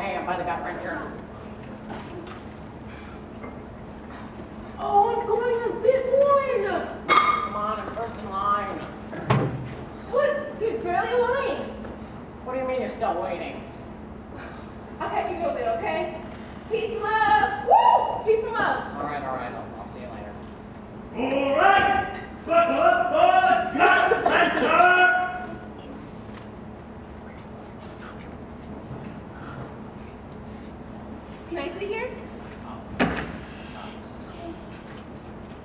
Hey, I'm by the gut wrencher. Oh, I'm going on this one. Come on, I'm first in line. What? There's barely a line. What do you mean you're still waiting? I'll catch you go there, okay? Peace and love. Woo! Peace and love. All right, all right, I'll, I'll see you later. All right, buckle up for the gut wrencher. Can I sit here? Oh.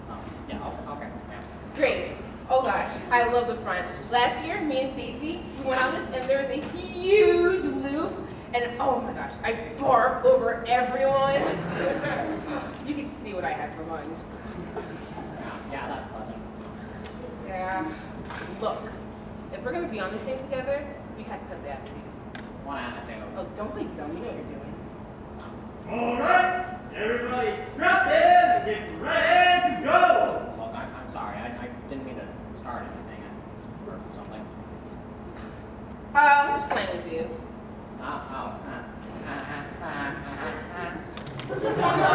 Oh, yeah, oh, okay, yeah. Great. Oh gosh, I love the front. Last year, me and Stacy, we went on this and there was a huge loop and oh my gosh, I barfed over everyone. you can see what I had for lunch. Yeah, yeah, that's pleasant. Yeah. Look, if we're gonna be on this thing together, we have to cut the attitude. One attitude. Oh, don't play dumb, you know what you're doing. All right, everybody strap in and get ready to go. Look, I'm, I'm sorry, I, I didn't mean to start anything or something. Uh, I'm just playing with you. Oh, oh, uh, uh, uh, uh, uh,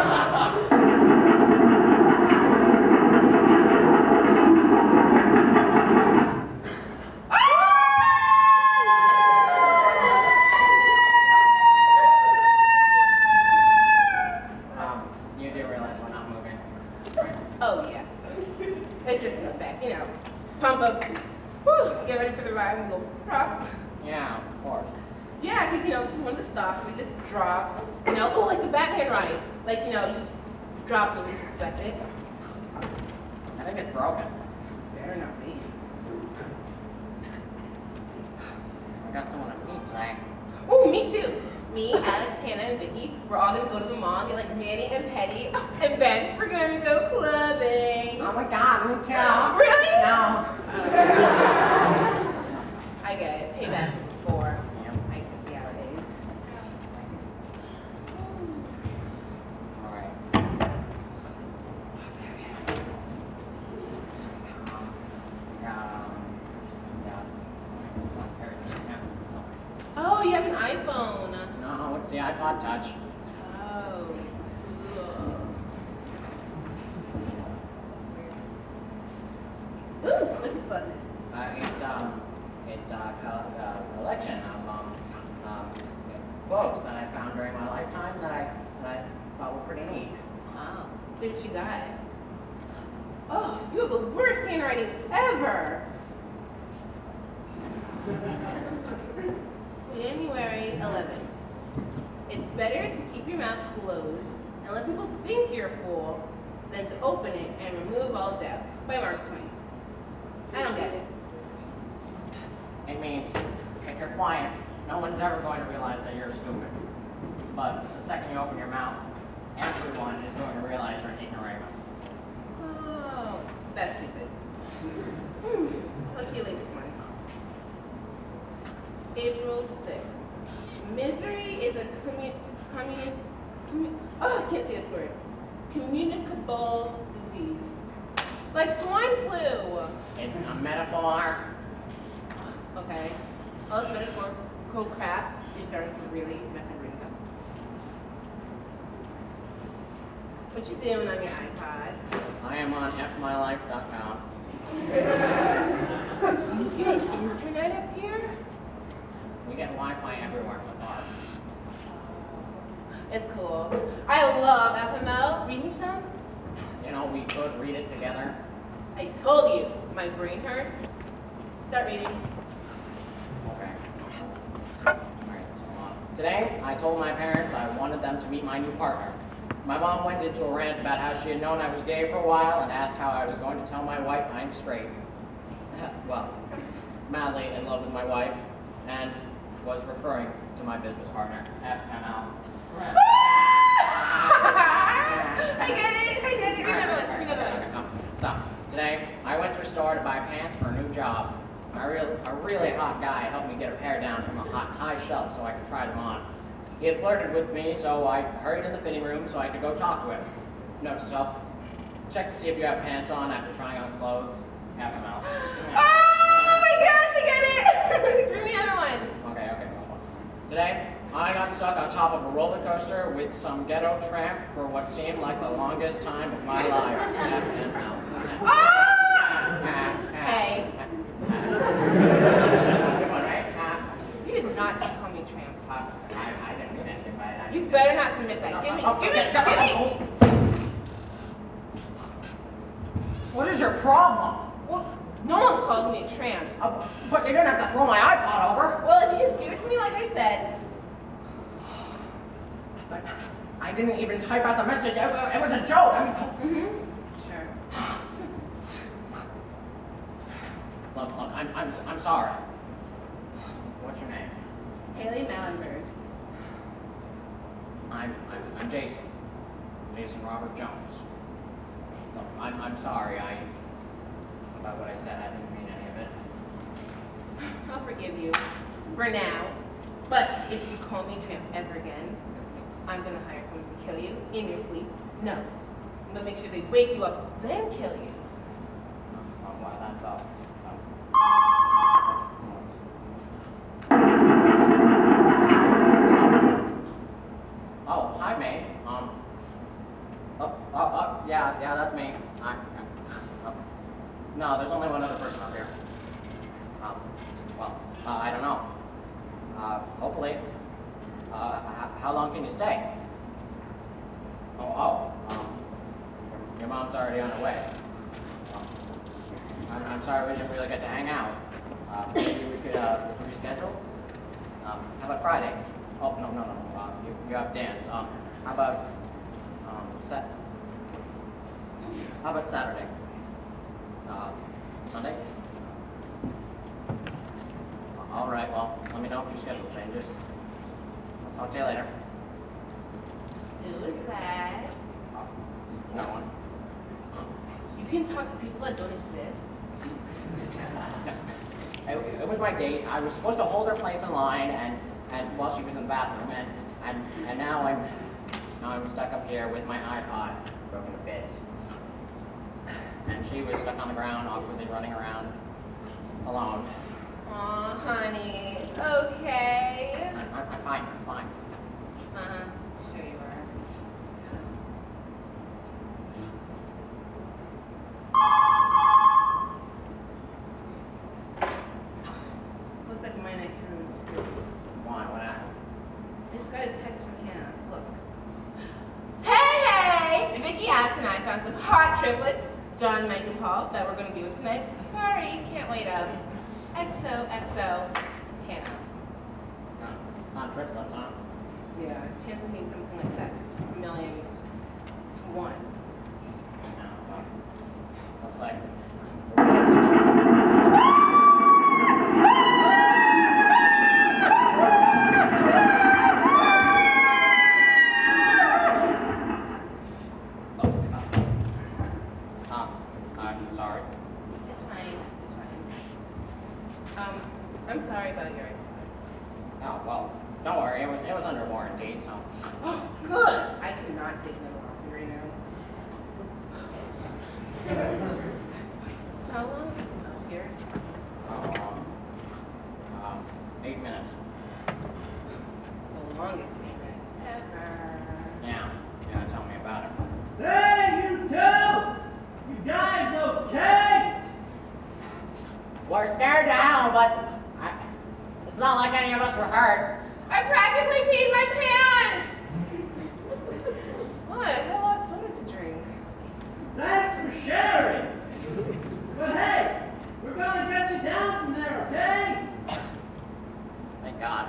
Up. Whew, get ready for the ride and go prop. Yeah, of course. Yeah, because you know, this is one of the stops. We just drop. You know, oh, like the Batman ride. Like, you know, you just drop when you least expect it. I think it's broken. Better not be. I got someone to meet today. Oh, me too. Me, Alex, Hannah, and Vicky, we're all gonna go to the mall, and get like mani and pedi, and Ben, we're gonna go clubbing. Oh my god, me too. Really? No. I get it. Payback for Yep. I can see how. Alright. Oh, you have an iPhone. No, it's the iPod Touch. Oh. Ooh, Uh, it's, um, it's a co- uh, collection of, um, um, books that I found during my lifetime that I, that I thought were pretty neat. Wow. See what you got. Oh, you have the worst handwriting ever. January 11th. It's better to keep your mouth closed and let people think you're a fool than to open it and remove all doubt. By Mark Twain. I don't get it. It means if you're quiet, no one's ever going to realize that you're stupid. But the second you open your mouth, everyone is going to realize you're an ignoramus. Oh, that's stupid. Hmm. I'll see later. April 6th. Misery is a commu- communist. Commu- oh, I can't say this word. Communicable disease. Like swine flu. It's a metaphor. Okay. Oh, All this metaphorical crap is starting to really mess brains up. What you doing on your iPod? I am on fmylife.com. You get internet up here? We get Wi-Fi everywhere in the car. It's cool. I love FML. Read me some. You know, we could read it together. I told you, my brain hurts. Start reading. Okay. Alright, Today, I told my parents I wanted them to meet my new partner. My mom went into a rant about how she had known I was gay for a while and asked how I was going to tell my wife I'm straight. well, madly in love with my wife, and was referring to my business partner, FML. I get it. I get it. One. Read another one. So, today, I went to a store to buy pants for a new job. A, real, a really hot guy helped me get a pair down from a hot, high shelf so I could try them on. He had flirted with me, so I hurried in the fitting room so I could go talk to him. Note to self, check to see if you have pants on after trying on clothes. FML. Oh my gosh, I get it. Read me another one. Okay, okay, no one. Today, I got stuck on top of a roller coaster with some ghetto tramp for what seemed like the longest time of my life. Hey. Good one, right? Ah. You did not just call me tramp. Uh, I, I didn't mean anything by that. You better not submit that. Give me, Oh, give me, okay, give me. What is your problem? Well, no one calls me a tramp. Uh, but you didn't have to throw my iPod over. Well, if you just give it to me like I said, But I didn't even type out the message. It, it was a joke. I mean, mm-hmm. Sure. look, look. I'm, I'm, I'm sorry. What's your name? Haley Mallenberg. I'm, I'm, I'm Jason. Jason Robert Jones. Look, I'm, I'm sorry. I about what I said. I didn't mean any of it. I'll forgive you for now. But if you call me tramp ever again, I'm gonna hire someone to kill you in your sleep. No. I'm gonna make sure they wake you up, then kill you. Oh, well, that's all. Oh, hi, May. Um. Oh, oh, oh, yeah, yeah, that's me. I, uh, no, there's only one other person up here. Um, well, uh, I don't know. Uh, hopefully. Uh, h- how long can you stay? Oh, oh, um, your, mom's already on her way. Um, I'm, I'm sorry we didn't really get to hang out. Uh, maybe we could, uh, reschedule? Um, how about Friday? Oh, no, no, no, uh, you, you have dance. Um, how about, um, Sat, how about Saturday? Uh, Sunday? All right, well, let me know if your schedule changes. I'll talk to you later. That? No one. You can talk to people that don't exist. It, it was my date. I was supposed to hold her place in line, and, and while she was in the bathroom, and, and, and now I'm now I'm stuck up here with my iPod broken to bits. And she was stuck on the ground, awkwardly running around alone. Aw, honey. Okay. I'm, I'm fine. I'm fine. Uh-huh. Sure you are. Looks like my next room is free. Why? What happened? I just got a text from Hannah. Look. Hey, hey! Vicky, Alex, and I found some hot triplets, John, Mike, and Paul, that we're going to be with tonight. Sorry, can't wait um, up. XO, XO, Hannah. No, not triplets, huh? Yeah, chance chances mean something like that. A million to one. I'm sorry. It's fine, it's fine. Um, I'm sorry about your iPod. Oh, well, don't worry, it was, it was under warranty, so. Oh, good. I cannot take another lawsuit right now. How long have you been here? Um, um, eight minutes. The longest eight minutes ever. Yeah, yeah, tell me about it. Hey, you two! You guys okay? We're scared to hell, but I, it's not like any of us were hurt. I practically peed my pants! what? I had a lot of soda to drink. Thanks for sharing. But hey, we're gonna get you down from there, okay? Thank God.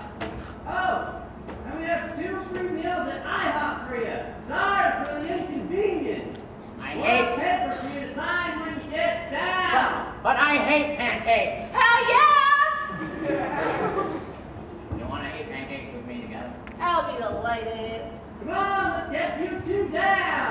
Oh, and we have two free meals at IHOP for you. Sorry for the inconvenience. I More hate- paper for you to sign when you get down. But I hate pancakes. Hell yeah! You want to hate pancakes with me together? I'll be delighted. Come on, you two down.